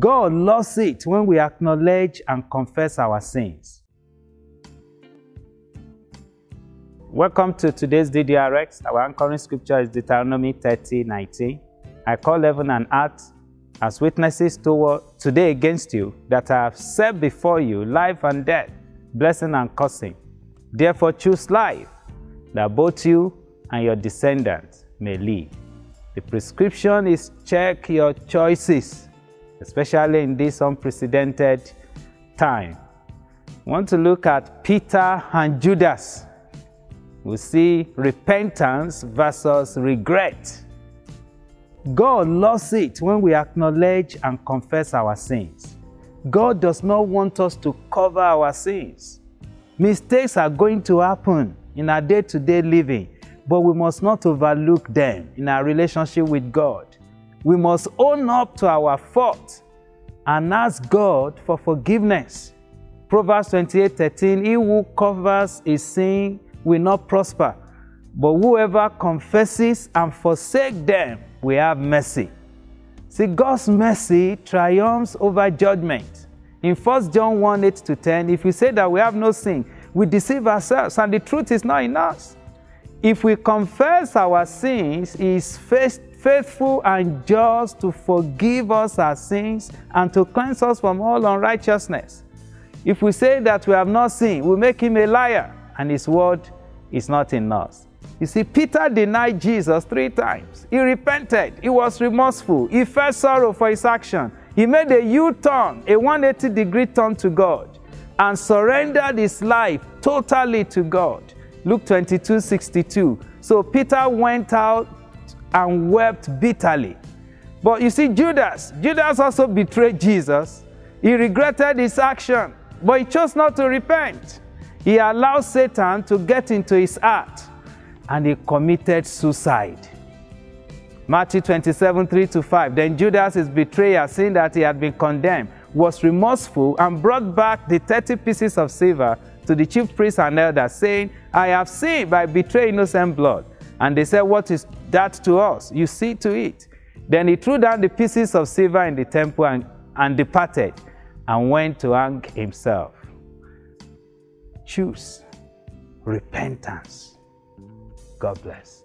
God loves it when we acknowledge and confess our sins. Welcome to today's DDRX. Our anchoring scripture is Deuteronomy 30 19. I call heaven and earth as witnesses toward today against you that I have set before you life and death, blessing and cursing. Therefore, choose life, that both you and your descendants may live. The prescription is check your choices, especially in this unprecedented time. We want to look at Peter and Judas. We see repentance versus regret. God loves it when we acknowledge and confess our sins. God does not want us to cover our sins. Mistakes are going to happen in our day to day living, but we must not overlook them in our relationship with God. We must own up to our fault and ask God for forgiveness. Proverbs 28 13 He who covers his sin will not prosper, but whoever confesses and forsakes them will have mercy. See, God's mercy triumphs over judgment. In 1 John 1 8 to 10, if we say that we have no sin, we deceive ourselves and the truth is not in us. If we confess our sins, He is faithful and just to forgive us our sins and to cleanse us from all unrighteousness. If we say that we have not sinned, we make Him a liar and His word is not in us. You see, Peter denied Jesus three times. He repented. He was remorseful. He felt sorrow for his action. He made a U turn, a 180 degree turn to God, and surrendered his life totally to God. Luke 22 62. So Peter went out and wept bitterly. But you see, Judas, Judas also betrayed Jesus. He regretted his action, but he chose not to repent. He allowed Satan to get into his heart and he committed suicide. Matthew 27 3 to 5. Then Judas, his betrayer, seeing that he had been condemned, was remorseful and brought back the 30 pieces of silver to the chief priests and elders, saying, I have sinned by betraying innocent blood. And they said, What is that to us? You see to it. Then he threw down the pieces of silver in the temple and, and departed and went to hang himself. Choose repentance. God bless.